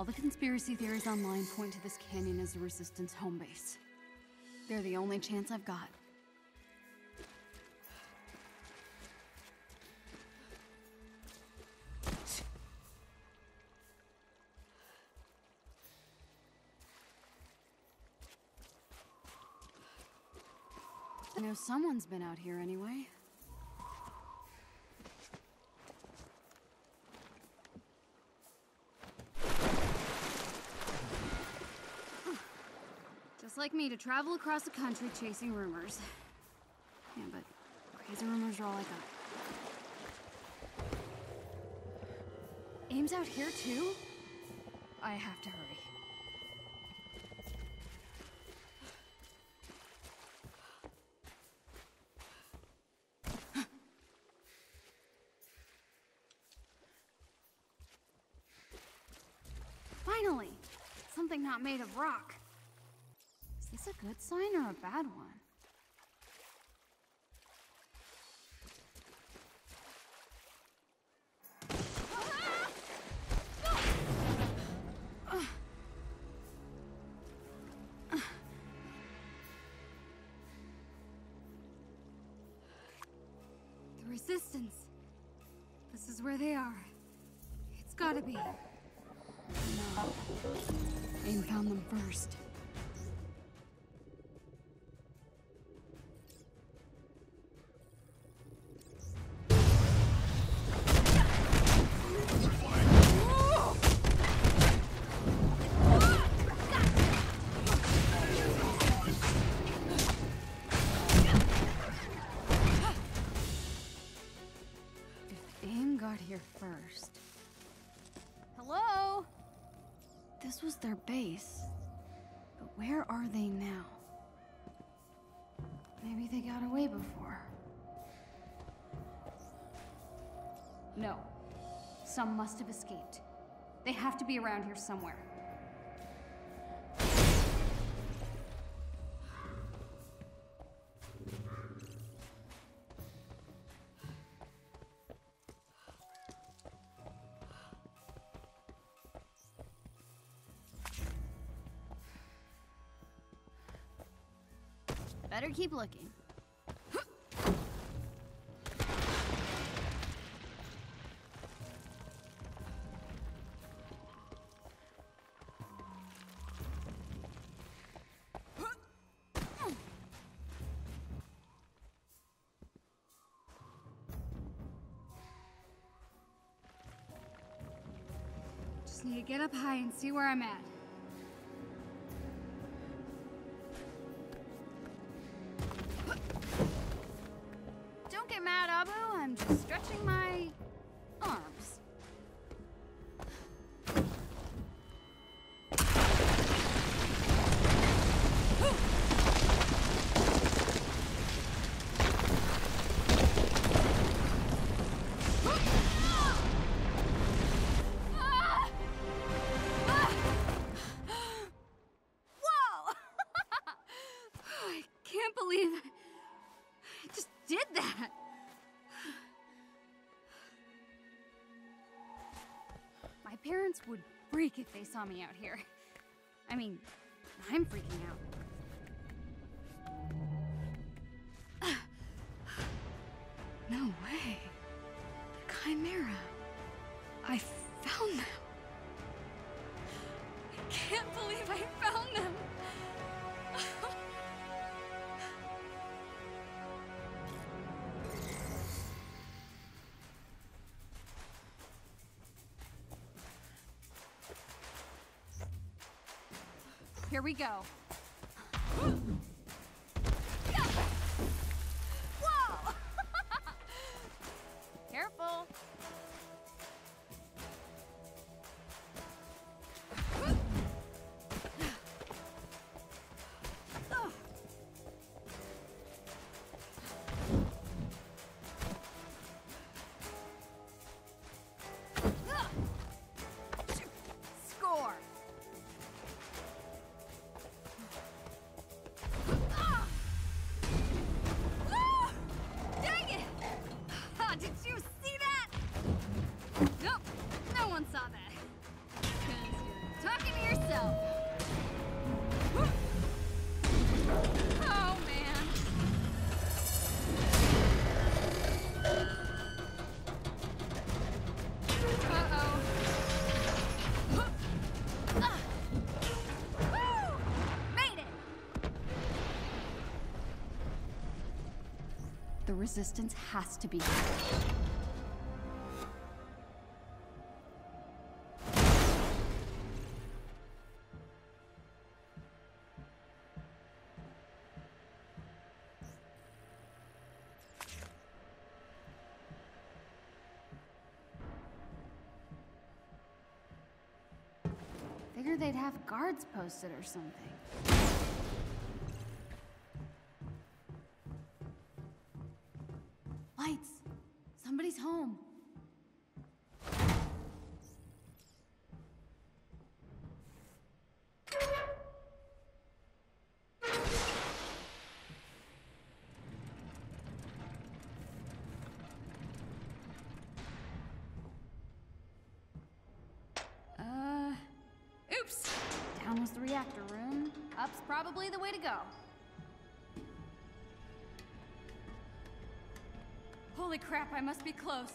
All the conspiracy theories online point to this canyon as the Resistance home base. They're the only chance I've got. I know someone's been out here anyway. Like me to travel across the country chasing rumors. Yeah, but crazy rumors are all I got. AIM's out here too? I have to hurry. Finally! Something not made of rock. Is this a good sign or a bad one? The Resistance. This is where they are. It's gotta be. No. AIM found them first. Their base. But where are they now? Maybe they got away before. No. Some must have escaped. They have to be around here somewhere. Better keep looking. Just need to get up high and see where I'm at. I'm just stretching my parents would freak if they saw me out here. I mean, I'm freaking out. No way. Chimera. I Here we go. Resistance has to be. Figure they'd have guards posted or something. Probably the way to go. Holy crap, I must be close.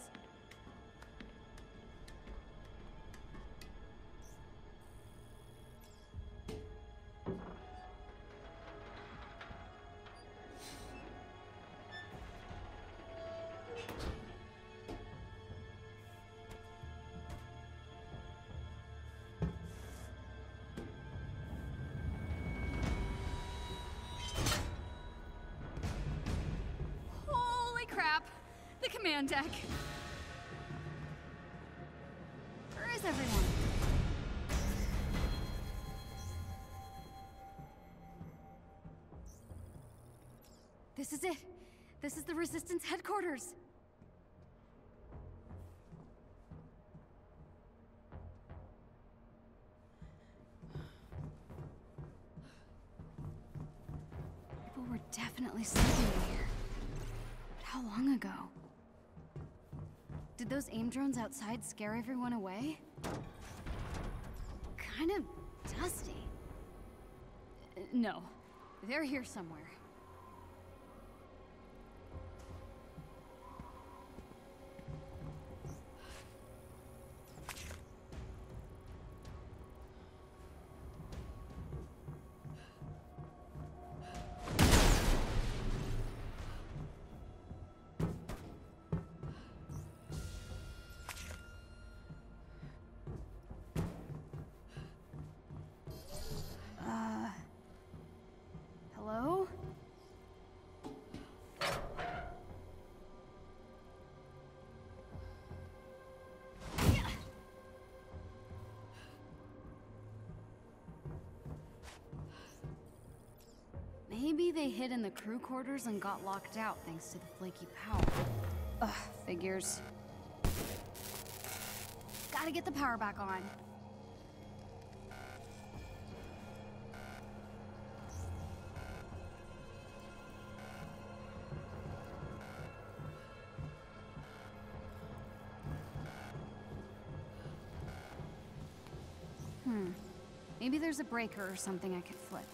Command deck. Where is everyone? This is it. This is the Resistance headquarters. Did those AIM drones outside scare everyone away? Kind of dusty. Uh, No, they're here somewhere. Maybe they hid in the crew quarters and got locked out thanks to the flaky power. Ugh, figures. Gotta get the power back on. Hmm. Maybe there's a breaker or something I could flip.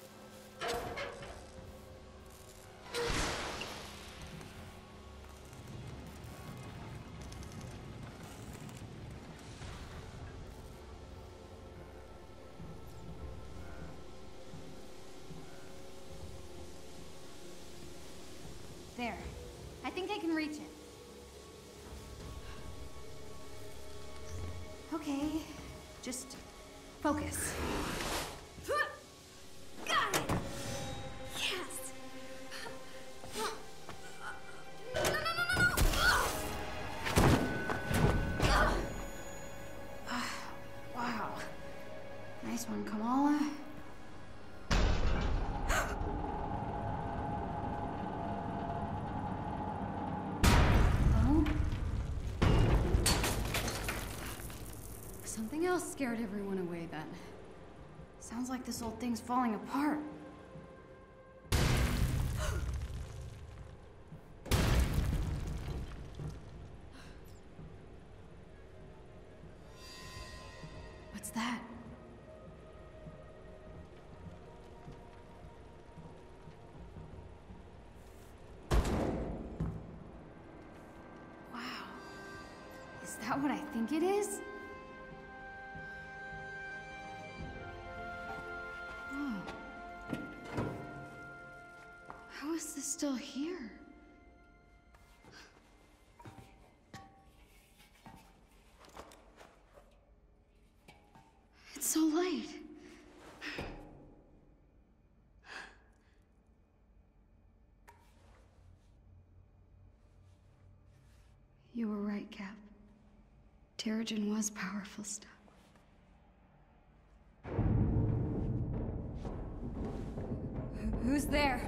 Okay. Just focus. Scared everyone away then. Sounds like this old thing's falling apart. What's that? Wow. Is that what I think it is? still here. It's so late. You were right, Cap. Terrigen was powerful stuff. Who's there?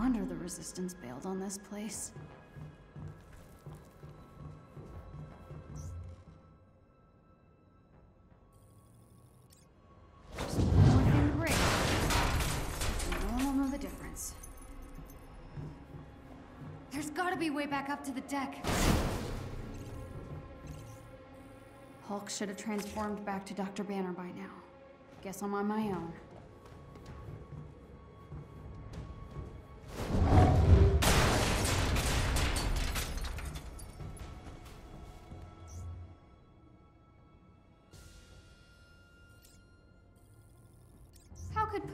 Wonder the Resistance bailed on this place. Way back up to the deck. Hulk should have transformed back to Dr. Banner by now. Guess I'm on my own.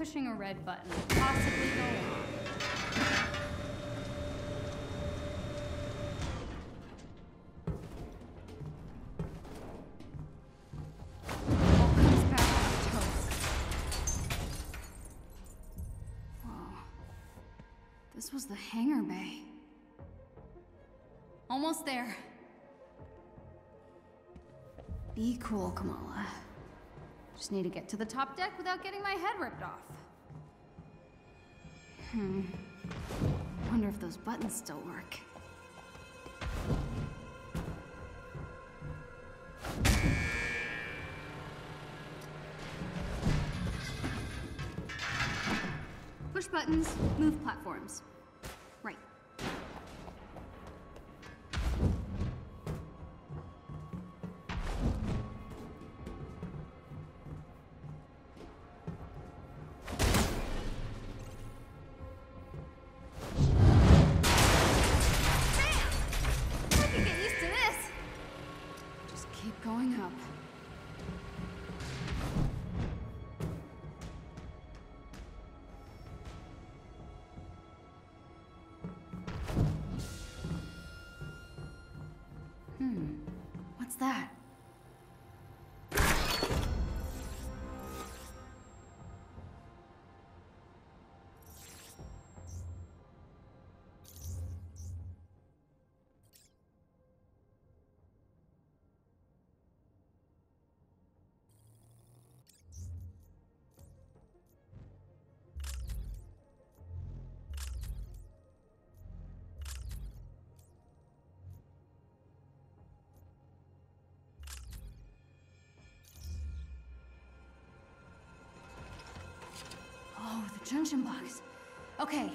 Pushing a red button possibly go wrong? All comes back to toast. Whoa. This was the hangar bay. Almost there. Be cool, Kamala. Just need to get to the top deck without getting my head ripped off. Hmm. Wonder if those buttons still work. Push buttons, move platforms. What's that? The junction box. Okay.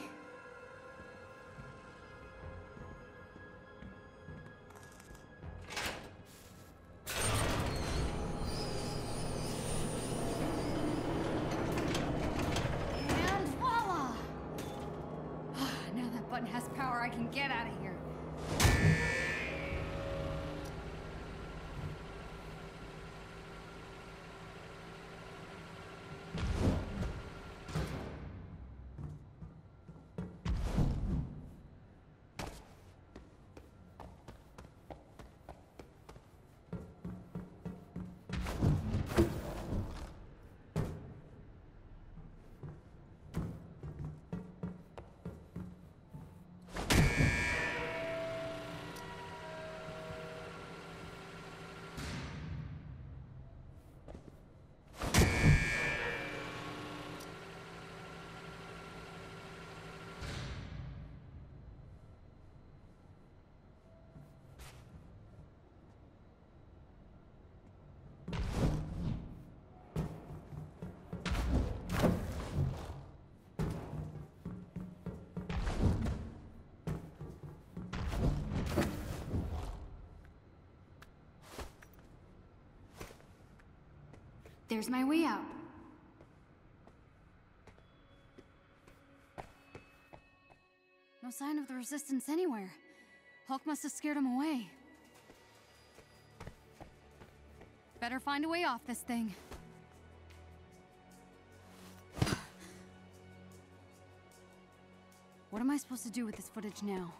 There's my way out. No sign of the resistance anywhere. Hulk must have scared him away. Better find a way off this thing. What am I supposed to do with this footage now?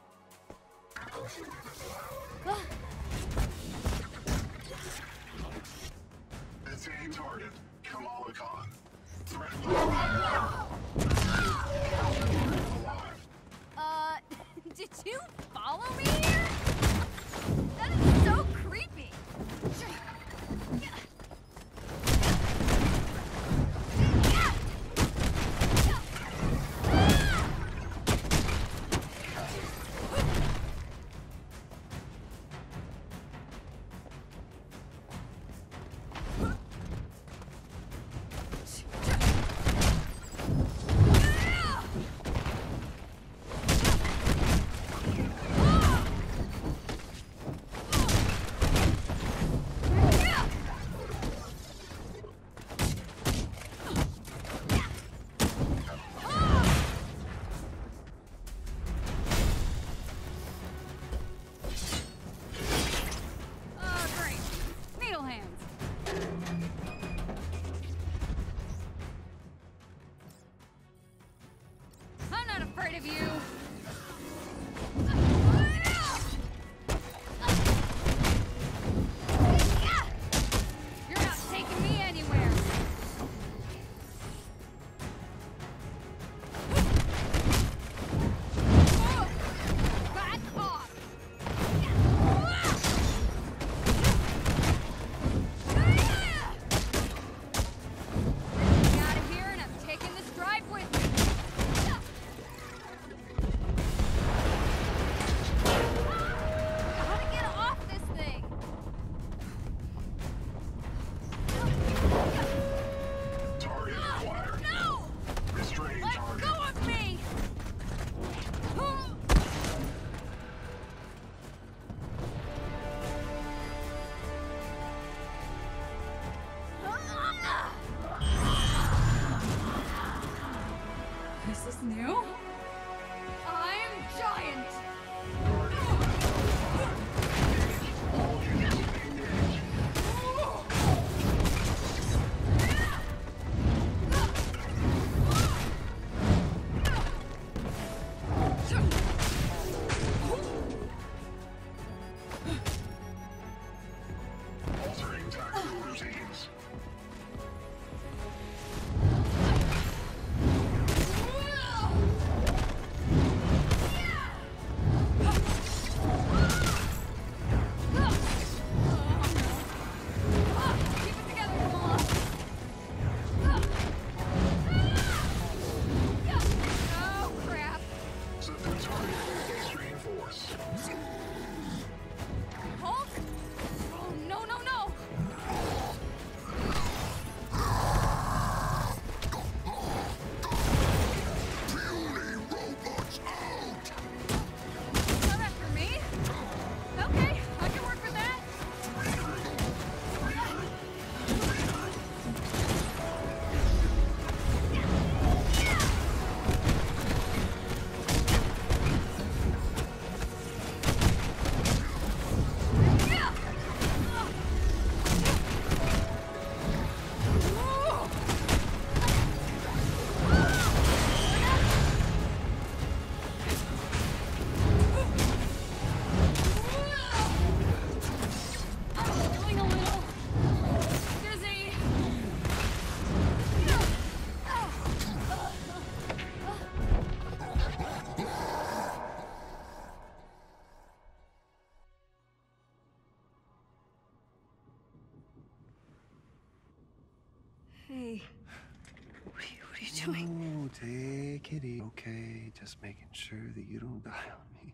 Sure that you don't die on me.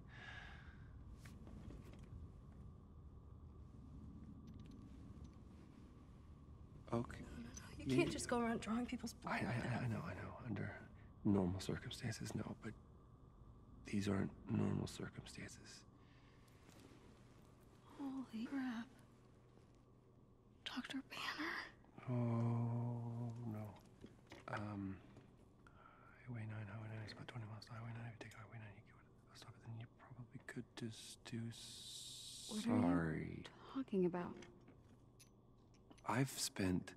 Okay. You can't just go around drawing people's blood. I, I, I I know, I know. Under normal circumstances, no, but these aren't normal circumstances. Holy crap. Dr. Banner? Oh, no. Um, Highway 9, Highway 9 is about 20 miles to Highway 9. If you take Highway 9, you get what bus stop, then you just do. What are you- Sorry. Talking about. I've spent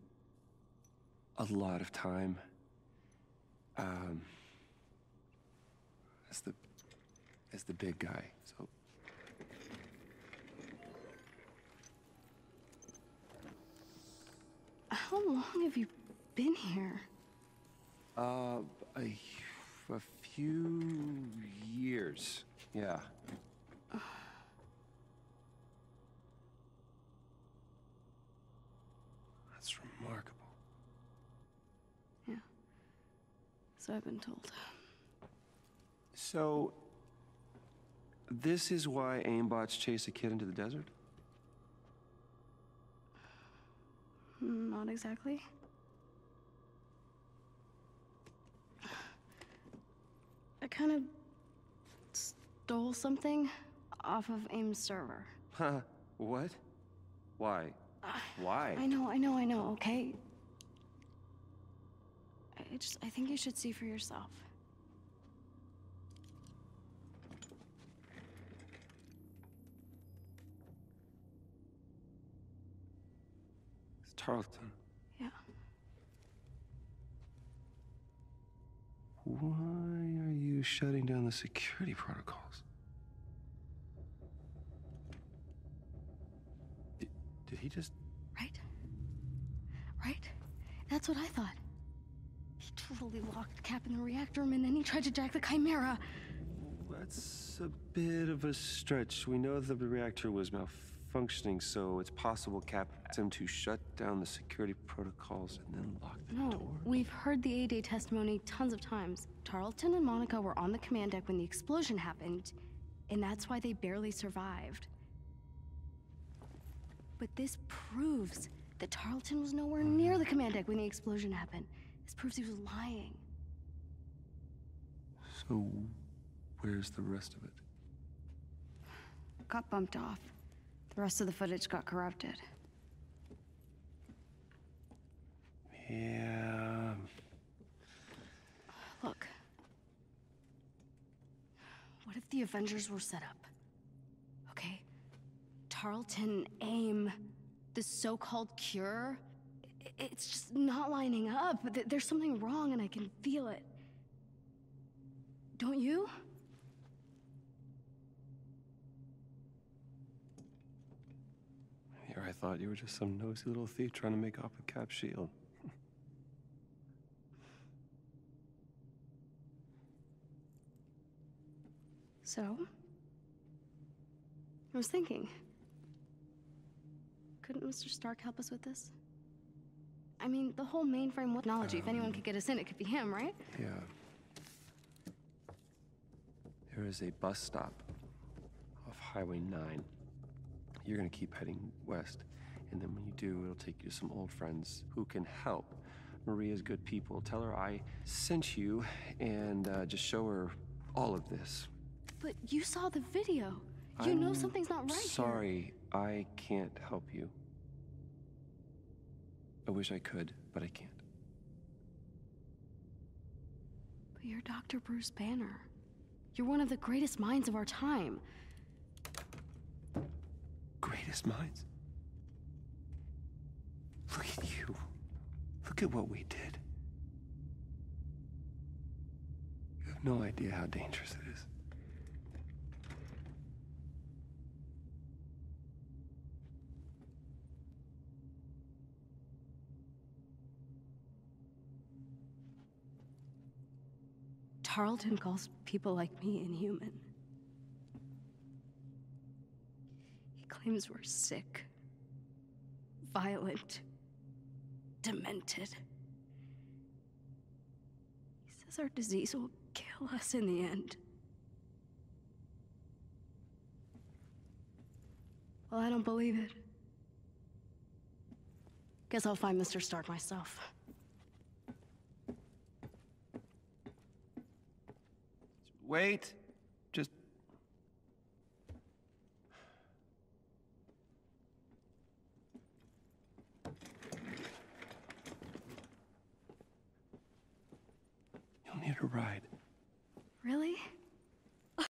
a lot of time um, as the as the big guy. So How long have you been here? uh, a, a few years, yeah. That's remarkable. Yeah. So I've been told. So, this is why aimbots chase a kid into the desert? Not exactly. I kind of stole something off of AIM's server. Huh? What? Why? Why? I know, I know, I know, okay? I just, I think you should see for yourself. It's Tarleton. Yeah. Why are you shutting down the security protocols? Did, did he just. Right? That's what I thought. He totally locked Cap in the reactor room and then he tried to jack the Chimera. That's a bit of a stretch. We know that the reactor was malfunctioning, so it's possible Cap asked him to shut down the security protocols and then lock the No, door. we've heard the A-Day testimony tons of times. Tarleton and Monica were on the command deck when the explosion happened, and that's why they barely survived. But this proves that Tarleton was nowhere near the command deck when the explosion happened. This proves he was lying. So, where's the rest of it? Got bumped off. The rest of the footage got corrupted. Yeah. Look. What if the Avengers were set up? Okay? Tarleton, AIM, the so called cure, it's just not lining up. There's something wrong and I can feel it. Don't you? You're I thought you were just some nosy little thief trying to make off with Cap's shield. So? I was thinking. Couldn't Mr. Stark help us with this? I mean, the whole mainframe technology, if anyone could get us in, it could be him, right? Yeah. There is a bus stop off Highway 9. You're gonna keep heading west, and then when you do, it'll take you to some old friends who can help. Maria's good people. Tell her I sent you, and uh, just show her all of this. But you saw the video. You know I'm something's not right here. Sorry, I can't help you. I wish I could, but I can't. But you're Dr. Bruce Banner. You're one of the greatest minds of our time. Greatest minds. Look at you. Look at what we did. You have no idea how dangerous it is. Tarleton calls people like me inhuman. He claims we're sick, violent, demented. He says our disease will kill us in the end. Well, I don't believe it. Guess I'll find Mr. Stark myself. Wait. Just. You'll need a ride.